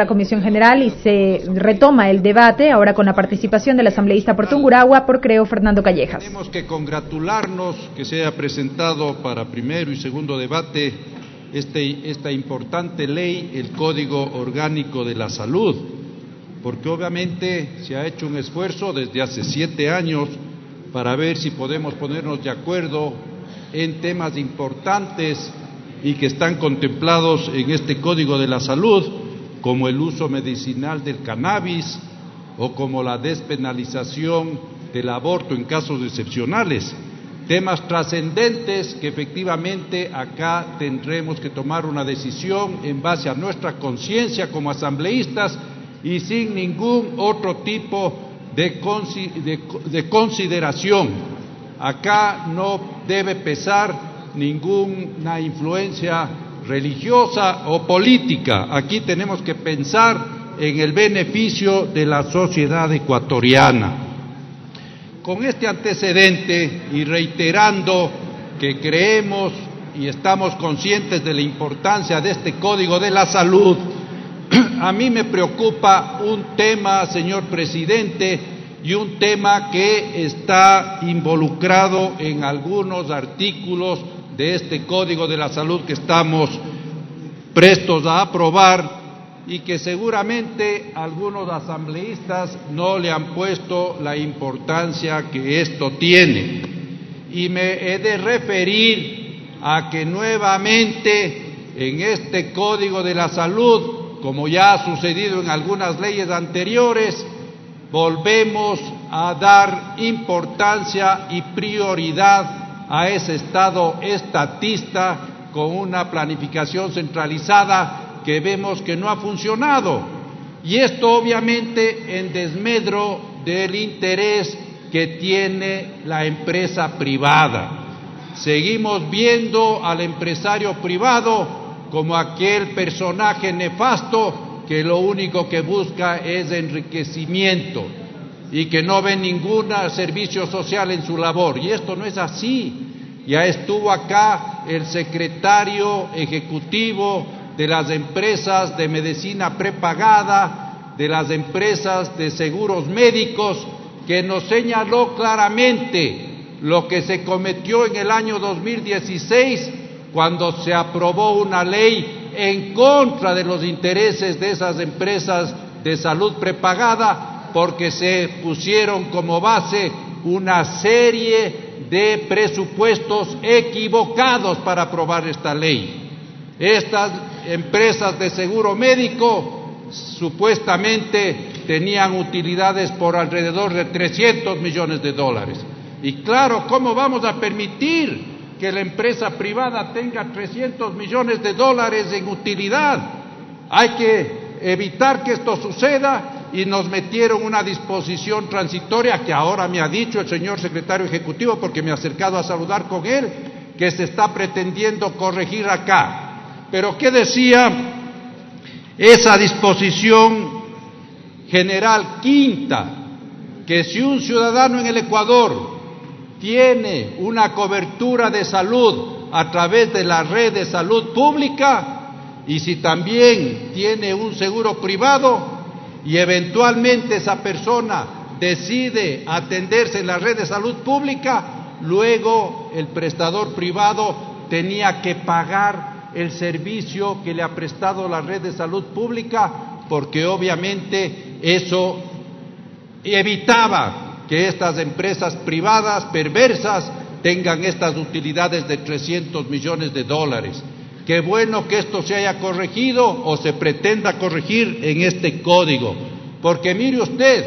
la Comisión General y se retoma el debate, ahora con la participación del asambleísta por Tunguragua, por creo Fernando Callejas. Tenemos que congratularnos que se haya presentado para primero y segundo debate este, esta importante ley, el Código Orgánico de la Salud, porque obviamente se ha hecho un esfuerzo desde hace siete años para ver si podemos ponernos de acuerdo en temas importantes y que están contemplados en este Código de la Salud, como el uso medicinal del cannabis o como la despenalización del aborto en casos excepcionales. Temas trascendentes que efectivamente acá tendremos que tomar una decisión en base a nuestra conciencia como asambleístas y sin ningún otro tipo de, de consideración. Acá no debe pesar ninguna influencia religiosa o política. Aquí tenemos que pensar en el beneficio de la sociedad ecuatoriana. Con este antecedente y reiterando que creemos y estamos conscientes de la importancia de este Código de la Salud, a mí me preocupa un tema, señor presidente, y un tema que está involucrado en algunos artículos de este Código de la Salud que estamos prestos a aprobar y que seguramente algunos asambleístas no le han puesto la importancia que esto tiene. Y me he de referir a que nuevamente en este Código de la Salud, como ya ha sucedido en algunas leyes anteriores, volvemos a dar importancia y prioridad a ese Estado estatista con una planificación centralizada que vemos que no ha funcionado. Y esto obviamente en desmedro del interés que tiene la empresa privada. Seguimos viendo al empresario privado como aquel personaje nefasto que lo único que busca es enriquecimiento y que no ve ningún servicio social en su labor. Y esto no es así. Ya estuvo acá el secretario ejecutivo de las empresas de medicina prepagada, de las empresas de seguros médicos, que nos señaló claramente lo que se cometió en el año 2016 cuando se aprobó una ley en contra de los intereses de esas empresas de salud prepagada porque se pusieron como base una serie de presupuestos equivocados para aprobar esta ley. Estas empresas de seguro médico supuestamente tenían utilidades por alrededor de 300 millones de dólares. Y claro, ¿cómo vamos a permitir que la empresa privada tenga 300 millones de dólares en utilidad? Hay que evitar que esto suceda y nos metieron una disposición transitoria que ahora me ha dicho el señor secretario ejecutivo, porque me ha acercado a saludar con él, que se está pretendiendo corregir acá. Pero ¿qué decía esa disposición general quinta? Que si un ciudadano en el Ecuador tiene una cobertura de salud a través de la red de salud pública, y si también tiene un seguro privado, y eventualmente esa persona decide atenderse en la red de salud pública, luego el prestador privado tenía que pagar el servicio que le ha prestado la red de salud pública, porque obviamente eso evitaba que estas empresas privadas perversas tengan estas utilidades de 300 millones de dólares. Qué bueno que esto se haya corregido o se pretenda corregir en este código. Porque mire usted,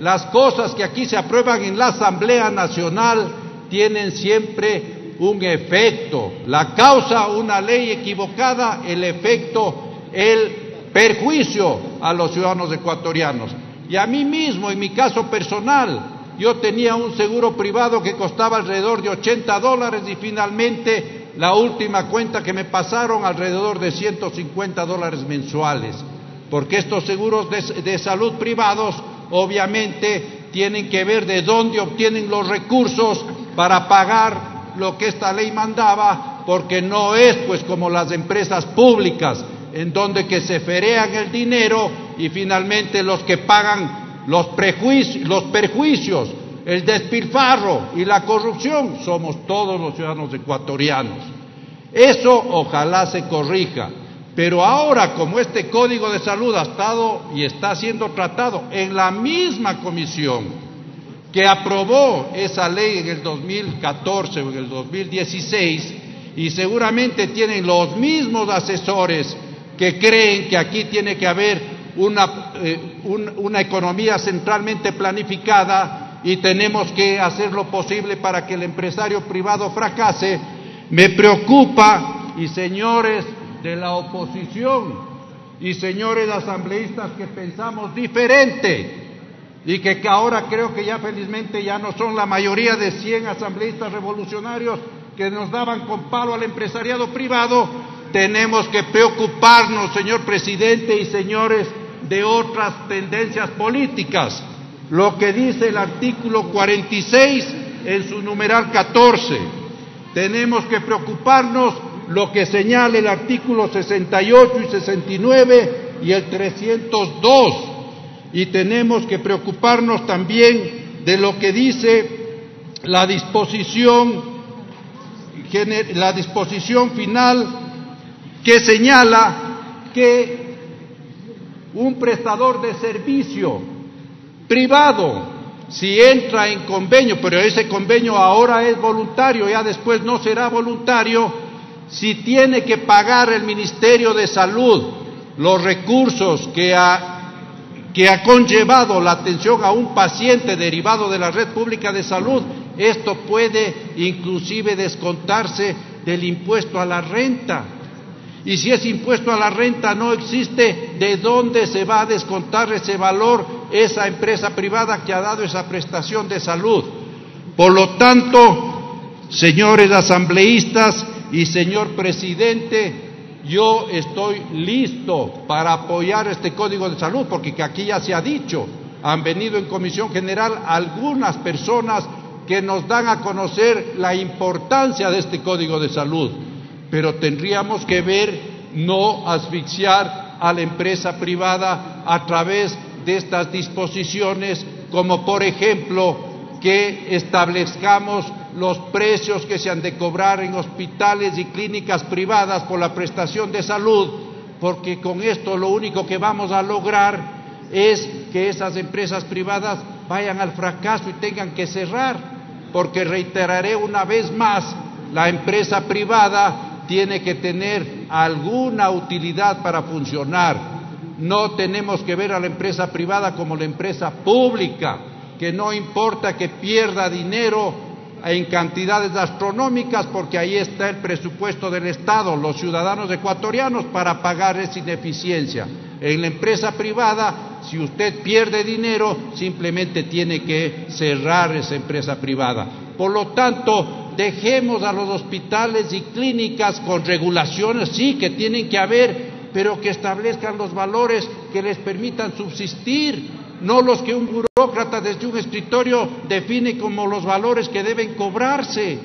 las cosas que aquí se aprueban en la Asamblea Nacional tienen siempre un efecto. La causa, una ley equivocada, el efecto, el perjuicio a los ciudadanos ecuatorianos. Y a mí mismo, en mi caso personal, yo tenía un seguro privado que costaba alrededor de 80 dólares y finalmente la última cuenta que me pasaron alrededor de 150 dólares mensuales, porque estos seguros de, salud privados obviamente tienen que ver de dónde obtienen los recursos para pagar lo que esta ley mandaba, porque no es pues como las empresas públicas en donde que se ferean el dinero y finalmente los que pagan los, los perjuicios, el despilfarro y la corrupción somos todos los ciudadanos ecuatorianos. Eso ojalá se corrija. Pero ahora, como este Código de Salud ha estado y está siendo tratado en la misma comisión que aprobó esa ley en el 2014 o en el 2016, y seguramente tienen los mismos asesores que creen que aquí tiene que haber una, eh, una economía centralmente planificada y tenemos que hacer lo posible para que el empresario privado fracase, me preocupa, y señores de la oposición y señores asambleístas que pensamos diferente y que, ahora creo que ya felizmente ya no son la mayoría de 100 asambleístas revolucionarios que nos daban con palo al empresariado privado, tenemos que preocuparnos, señor presidente y señores de otras tendencias políticas. Lo que dice el artículo 46 en su numeral 14. Tenemos que preocuparnos lo que señala el artículo 68 y 69 y el 302. Y tenemos que preocuparnos también de lo que dice la disposición, la disposición final que señala que un prestador de servicio privado, si entra en convenio, pero ese convenio ahora es voluntario, ya después no será voluntario, si tiene que pagar el Ministerio de Salud los recursos que ha, que ha conllevado la atención a un paciente derivado de la red pública de salud, esto puede inclusive descontarse del impuesto a la renta. Y si ese impuesto a la renta no existe, ¿de dónde se va a descontar ese valor esa empresa privada que ha dado esa prestación de salud? Por lo tanto, señores asambleístas, y señor presidente, yo estoy listo para apoyar este Código de Salud, porque aquí ya se ha dicho, han venido en Comisión General algunas personas que nos dan a conocer la importancia de este Código de Salud, pero tendríamos que ver no asfixiar a la empresa privada a través de estas disposiciones, como por ejemplo que establezcamos los precios que se han de cobrar en hospitales y clínicas privadas por la prestación de salud, porque con esto lo único que vamos a lograr es que esas empresas privadas vayan al fracaso y tengan que cerrar, porque reiteraré una vez más, la empresa privada tiene que tener alguna utilidad para funcionar. No tenemos que ver a la empresa privada como la empresa pública, que no importa que pierda dinero en cantidades astronómicas porque ahí está el presupuesto del Estado, los ciudadanos ecuatorianos para pagar esa ineficiencia. En la empresa privada, si usted pierde dinero, simplemente tiene que cerrar esa empresa privada. Por lo tanto, dejemos a los hospitales y clínicas con regulaciones, sí, que tienen que haber, pero que establezcan los valores que les permitan subsistir no los que un burócrata desde un escritorio define como los valores que deben cobrarse.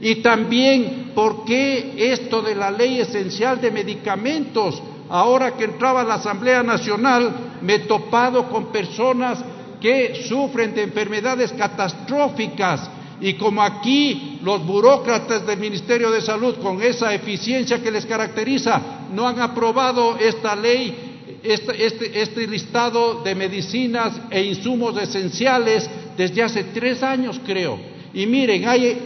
Y también, ¿por qué esto de la ley esencial de medicamentos? Ahora que entraba a la Asamblea Nacional, me he topado con personas que sufren de enfermedades catastróficas y como aquí los burócratas del Ministerio de Salud, con esa eficiencia que les caracteriza, no han aprobado esta ley este, este, este, listado de medicinas e insumos esenciales desde hace tres años, creo. Y miren, hay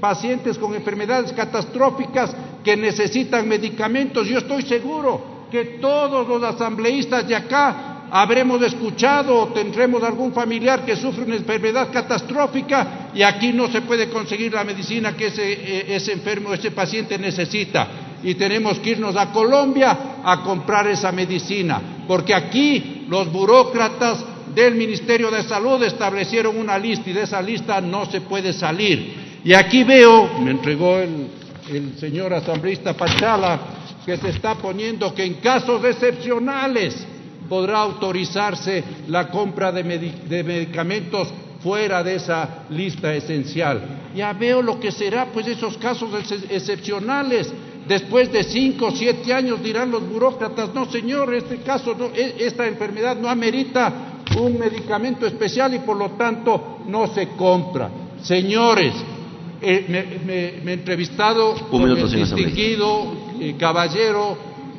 pacientes con enfermedades catastróficas que necesitan medicamentos. Yo estoy seguro que todos los asambleístas de acá habremos escuchado o tendremos algún familiar que sufre una enfermedad catastrófica y aquí no se puede conseguir la medicina que ese, eh, ese enfermo, ese paciente necesita y tenemos que irnos a Colombia a comprar esa medicina, porque aquí los burócratas del Ministerio de Salud establecieron una lista y de esa lista no se puede salir. Y aquí veo, me entregó el, señor asambleísta Pachala, que se está poniendo que en casos excepcionales podrá autorizarse la compra de, de medicamentos fuera de esa lista esencial. Ya veo lo que será, pues, esos casos excepcionales Después de cinco o siete años dirán los burócratas, no señor, este caso, no, e, esta enfermedad no amerita un medicamento especial y por lo tanto no se compra. Señores, eh, me, he entrevistado con el distinguido eh, caballero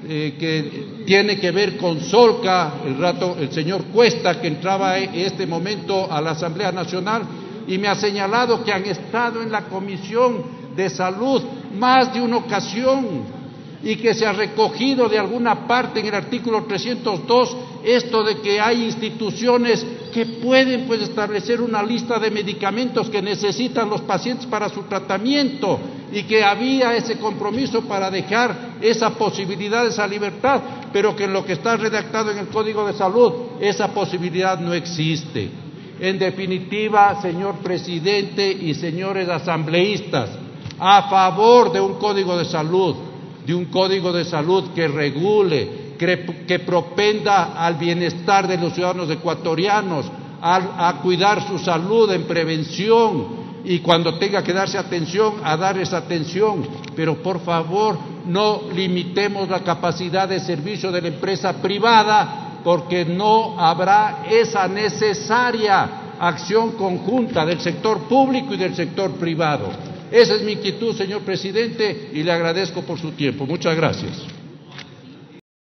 eh, que tiene que ver con Solca, el rato el señor Cuesta que entraba en este momento a la Asamblea Nacional y me ha señalado que han estado en la Comisión de Salud más de una ocasión y que se ha recogido de alguna parte en el artículo 302 esto de que hay instituciones que pueden pues establecer una lista de medicamentos que necesitan los pacientes para su tratamiento y que había ese compromiso para dejar esa posibilidad, esa libertad, pero que en lo que está redactado en el Código de Salud esa posibilidad no existe. En definitiva, señor presidente y señores asambleístas, a favor de un Código de Salud, de un código de salud que regule, que, propenda al bienestar de los ciudadanos ecuatorianos, a, cuidar su salud en prevención y cuando tenga que darse atención, a dar esa atención. Pero por favor, no limitemos la capacidad de servicio de la empresa privada porque no habrá esa necesaria acción conjunta del sector público y del sector privado. Esa es mi inquietud, señor presidente, y le agradezco por su tiempo. Muchas gracias.